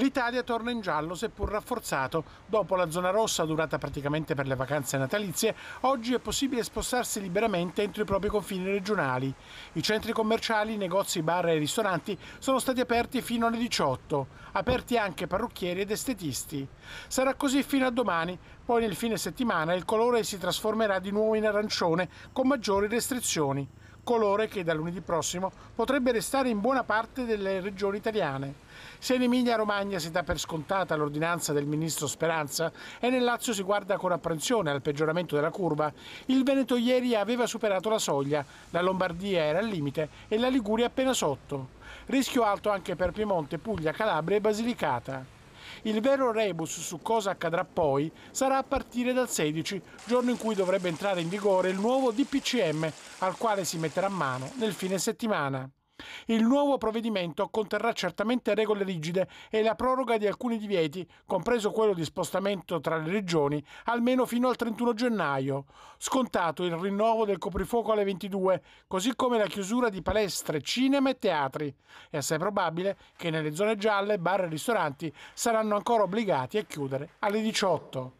L'Italia torna in giallo seppur rafforzato. Dopo la zona rossa durata praticamente per le vacanze natalizie, oggi è possibile spostarsi liberamente entro i propri confini regionali. I centri commerciali, negozi, bar e ristoranti sono stati aperti fino alle 18, aperti anche parrucchieri ed estetisti. Sarà così fino a domani, poi nel fine settimana il colore si trasformerà di nuovo in arancione con maggiori restrizioni colore che da lunedì prossimo potrebbe restare in buona parte delle regioni italiane. Se in Emilia-Romagna si dà per scontata l'ordinanza del ministro Speranza e nel Lazio si guarda con apprensione al peggioramento della curva, il Veneto ieri aveva superato la soglia, la Lombardia era al limite e la Liguria appena sotto. Rischio alto anche per Piemonte, Puglia, Calabria e Basilicata. Il vero rebus su cosa accadrà poi sarà a partire dal 16, giorno in cui dovrebbe entrare in vigore il nuovo DPCM, al quale si metterà mano nel fine settimana. Il nuovo provvedimento conterrà certamente regole rigide e la proroga di alcuni divieti, compreso quello di spostamento tra le regioni, almeno fino al 31 gennaio. Scontato il rinnovo del coprifuoco alle 22, così come la chiusura di palestre, cinema e teatri. È assai probabile che nelle zone gialle bar e ristoranti saranno ancora obbligati a chiudere alle 18.